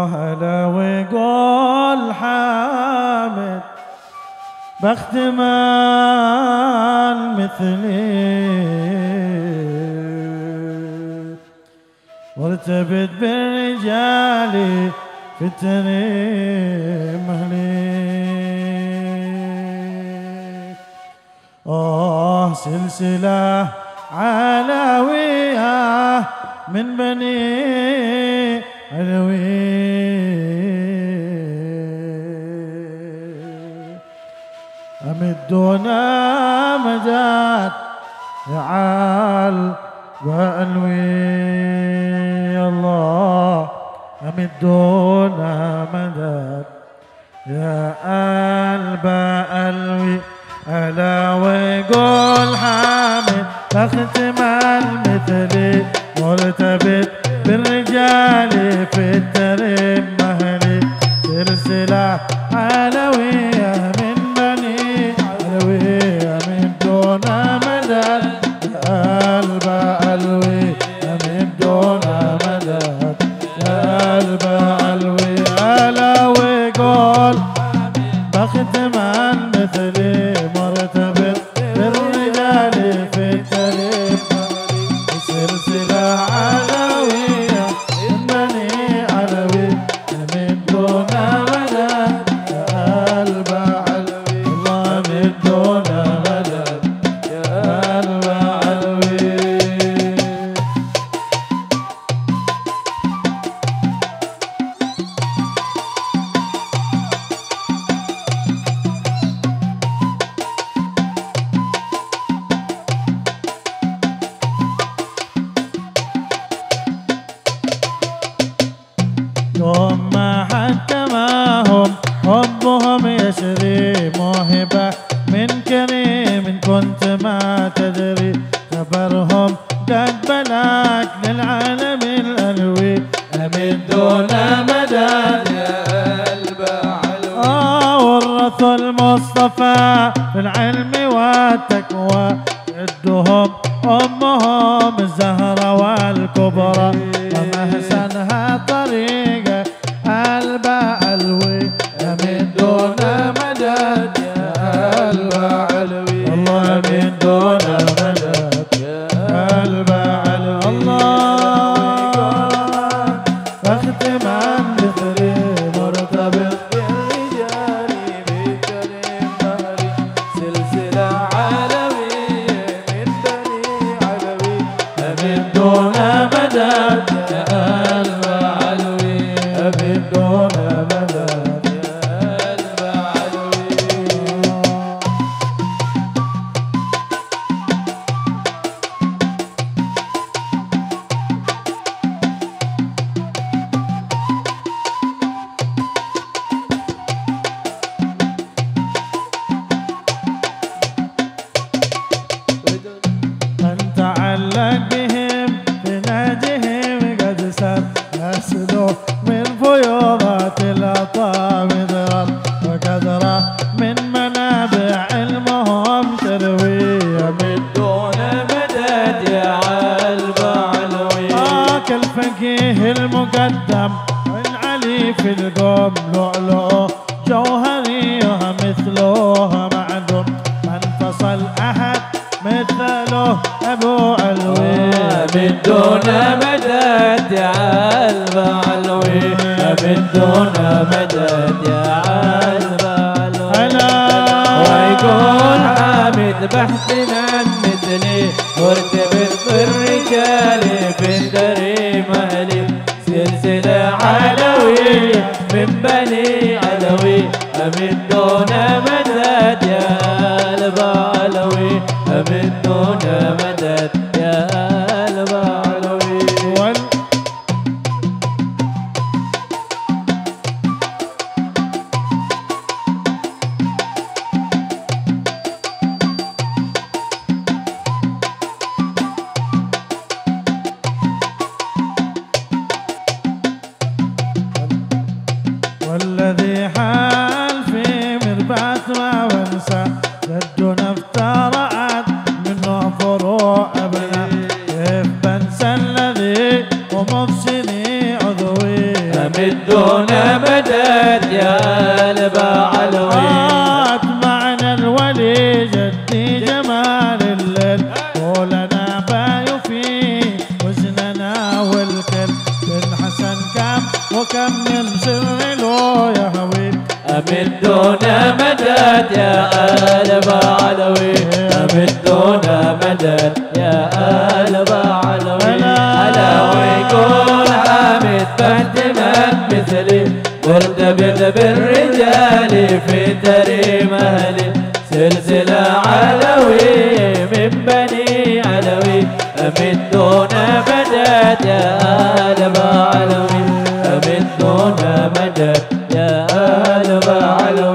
هلا وقول حامد باختمال مثلي. وارتبط بالرجال في مهلي. آه سلسلة علوية من بني علوي. أمدونا مجاد يعال وألوي الله. أمدونا مدد يا قلب ألوي ألا وقول حامد اختمال للعالم الألوي أمن دون مدد يا قلب علوي آه المصطفى في العلم والتقوى. جدهم أمهم الزهرة والكبرى. ومحسنها طريقة Alhamdulillah كالفقيه المقدم والعلي في القوم لؤلؤه جوهريها مثلها معدوم. ما انفصل أحد مثله أبو علوي. من دون مدد يا قلب علوي. من دون مدد يا قلب علوي. ويقول حامد بحثنا مثلي. مرتبط بالرجال في الدري مهلي. سلسلة علوية من بني علوي من دون مدد يا قلب علوي من دون ومفسني عضوي. دون مدد يا البعلوي أتبعنا الولي جدي جمال الليل. ولنا باي فيه وزننا والكل بن حسن كم وكم من سر له يهوي. أمد دون مدد يا البعلوي أمد دون مدد. من مثلي وارتبط بالرجال في تريم أهلي سلسلة علوي من بني علوي أمد دون مدد يا البعلوي أمد دون مدد يا البعلوي يا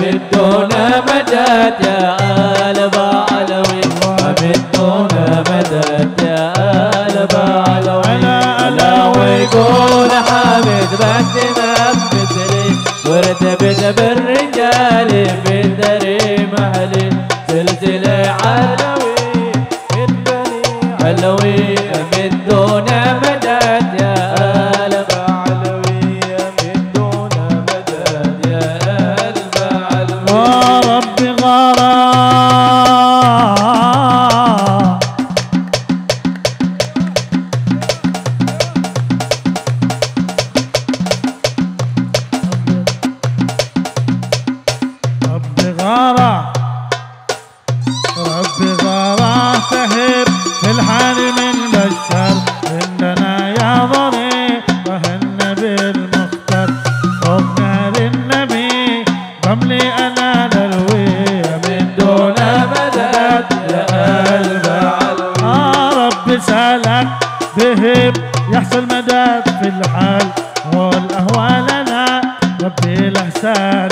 من دون مدد يا البعلوي من دون مدد يا ألا ويقول حامد بهتنا بمثلي وارتبط بالرجال في دري محلي في الحال من بشر. عندنا يا ضري وهالنبي المختار فوق نار النبي رملي أنا دلوي من دون مدد يا البعلوي آه رب سالك بهب يحصل مدد في الحال. والأهوالنا ربي الإحسان